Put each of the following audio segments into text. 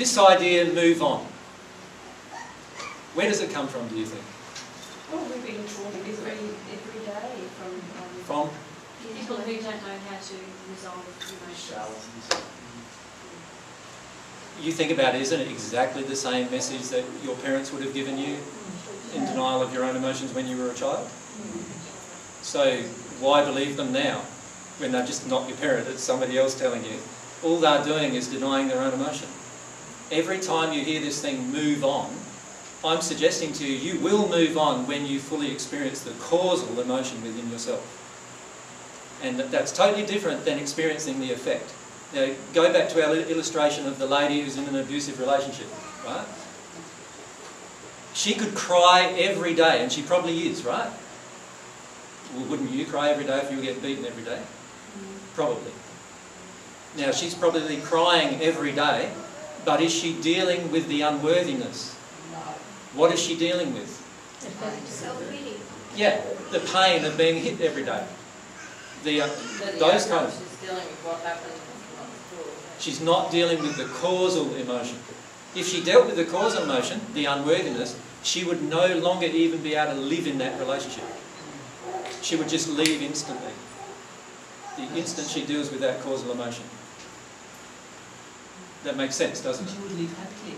This idea, move on. Where does it come from, do you think? Well, we've been taught every, every day from, um, From? People who don't know how to resolve emotions. You think about it, isn't it exactly the same message that your parents would have given you in denial of your own emotions when you were a child? So why believe them now when they're just not your parent, it's somebody else telling you? All they're doing is denying their own emotion. Every time you hear this thing move on, I'm suggesting to you, you will move on when you fully experience the causal emotion within yourself. And that's totally different than experiencing the effect. Now, go back to our illustration of the lady who's in an abusive relationship, right? She could cry every day, and she probably is, right? Well, wouldn't you cry every day if you were getting beaten every day? Mm-hmm. Probably. Now, she's probably crying every day, but is she dealing with the unworthiness? What is she dealing with? Self-pity. Yeah, the pain of being hit every day. The, uh, the those kind of... she's dealing with what happened. She's not dealing with the causal emotion. If she dealt with the causal emotion, the unworthiness, she would no longer even be able to live in that relationship. She would just leave instantly. The instant she deals with that causal emotion. That makes sense, doesn't it? She would leave happily.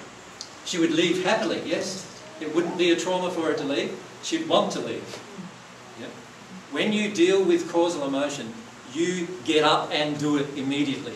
She would leave happily, yes. It wouldn't be a trauma for her to leave. She'd want to leave. Mm-hmm. Yeah. When you deal with causal emotion, you get up and do it immediately.